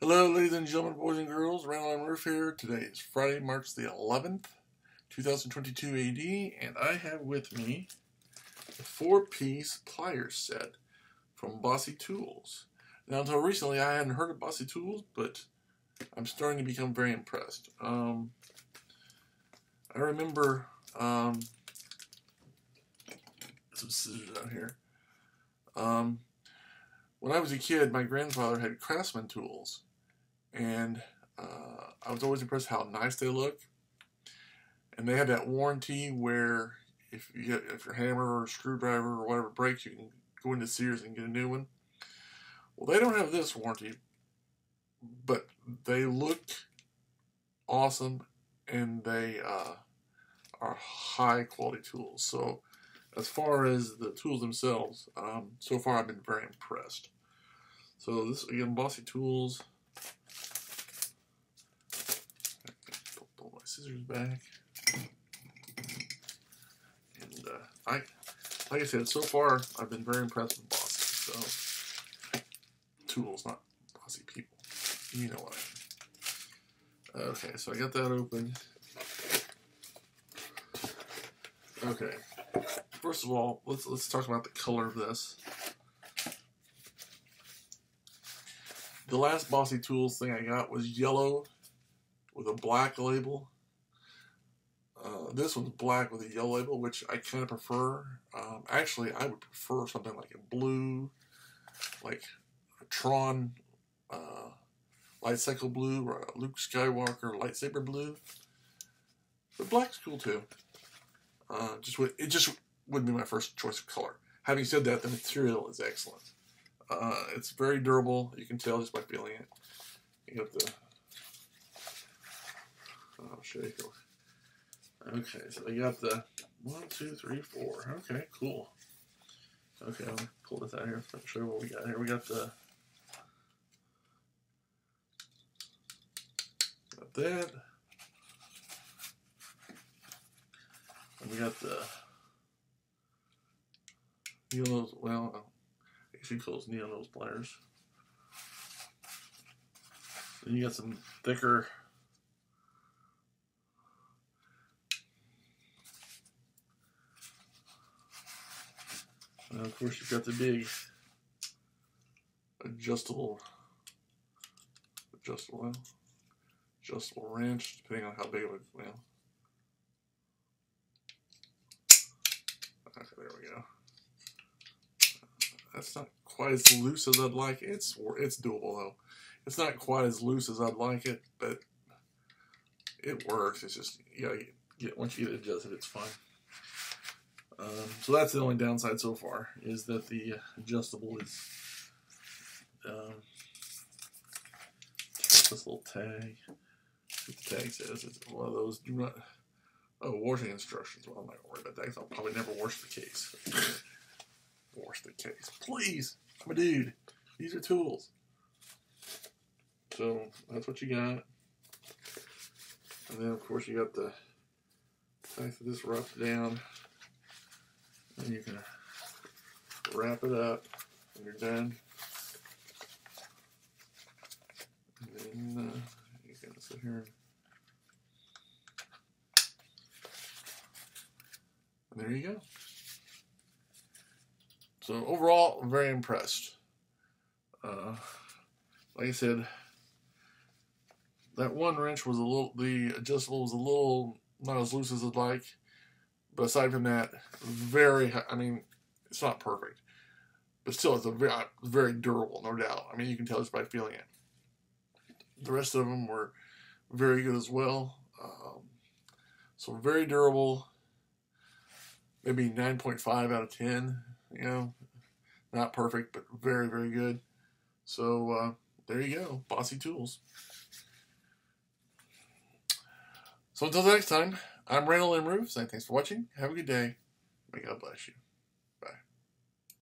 Hello, ladies and gentlemen, boys and girls. Randall M. Rueff here. Today is Friday, March the 11th, 2022 AD, and I have with me a four-piece pliers set from Bossy Tools. Now, until recently, I hadn't heard of Bossy Tools, but I'm starting to become very impressed. Um, I remember um, some scissors out here. Um, when I was a kid, my grandfather had Craftsman tools, and uh, I was always impressed how nice they look. And they had that warranty where if you get, if your hammer or screwdriver or whatever breaks, you can go into Sears and get a new one. Well, they don't have this warranty, but they look awesome, and they uh, are high quality tools. So, as far as the tools themselves, um, so far I've been very impressed. So this again, Bossy Tools. Pull my scissors back, and uh, I, like I said, so far I've been very impressed with Bossy. So tools, not Bossy people. You know what I mean. Okay, so I got that open. Okay. First of all, let's let's talk about the color of this. The last Bossy Tools thing I got was yellow with a black label. Uh, this one's black with a yellow label, which I kind of prefer. Um, actually, I would prefer something like a blue, like a Tron uh, light cycle blue or a Luke Skywalker lightsaber blue. But black's cool too. Uh, just would, it just wouldn't be my first choice of color. Having said that, the material is excellent. Uh, it's very durable. You can tell just by feeling it. You got the. I'll show you. Okay, so we got the one, two, three, four. Okay, cool. Okay, I'll pull this out here. Let's show you what we got here. We got the. Got that. And we got the. Know, well, I guess you call those neon nose pliers. Then you got some thicker and of course you've got the big adjustable adjustable adjustable wrench depending on how big of a well. Okay, there we go that's not quite as loose as I'd like. It's it's doable though. It's not quite as loose as I'd like it, but it works. It's just you know, get once you get it adjusted, it's fine. Um, so that's the only downside so far is that the adjustable is um, this little tag. What the tag says it's one of those do not. Oh, washing instructions. Well, I'm not worried about that I'll probably never wash the case. Wash the case. Please. I'm a dude. These are tools. So that's what you got. And then of course you got the fact that this rough down. And you can wrap it up when you're done. And then uh, you can sit here and there you go. So overall, I'm very impressed. Uh, like I said, that one wrench was a little, the adjustable was a little not as loose as I'd like. But aside from that, very, I mean, it's not perfect. But still, it's a very, very durable, no doubt. I mean, you can tell just by feeling it. The rest of them were very good as well. Um, so very durable. Maybe 9.5 out of 10 you know, not perfect, but very, very good. So uh, there you go, Bossy Tools. So until next time, I'm Randall M. Saying thanks for watching. Have a good day. May God bless you.